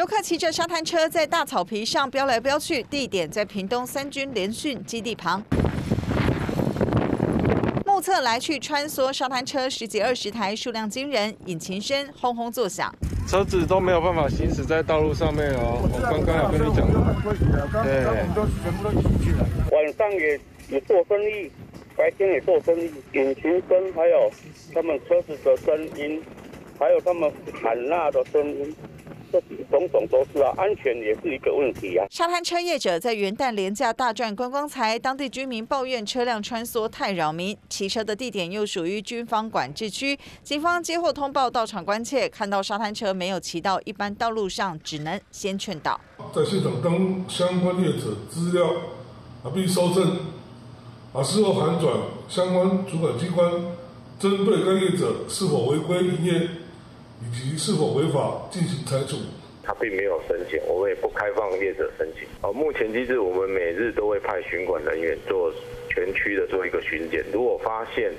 游客骑着沙滩车在大草皮上飙来飙去，地点在屏东三军联训基地旁。目测来去穿梭沙滩车十几二十台，数量惊人，引擎声轰轰作响，车子都没有办法行驶在道路上面哦。我刚刚有跟你讲，对，晚上也也做生意，白天也做生意，引擎声还有他们车子的声音，还有他们喊呐的声音。这种种都是啊，安全也是一个问题啊。沙滩车业者在元旦廉价大赚观光财，当地居民抱怨车辆穿梭太扰民，骑车的地点又属于军方管制区，警方接获通报到场关切，看到沙滩车没有骑到一般道路上，只能先劝导。在现场当相关业者资料啊，并收证啊，事后函转相关主管机关，针对该业者是否违规营业。以及是否违法进行拆除？他并没有申请，我们也不开放业者申请。哦，目前机制，我们每日都会派巡管人员做全区的做一个巡检，如果发现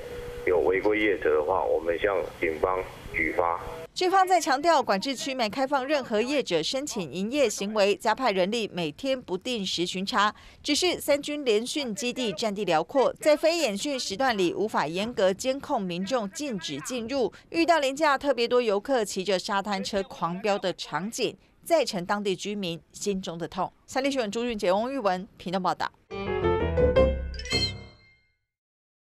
有违规业者的话，我们向警方举发。军方在强调，管制区没开放任何业者申请营业行为，加派人力每天不定时巡查。只是三军联训基地占地辽阔，在非演训时段里无法严格监控民众禁止进入。遇到廉价特别多游客骑着沙滩车狂飙的场景，再成当地居民心中的痛。三立新闻朱俊杰、翁玉文，频道报道。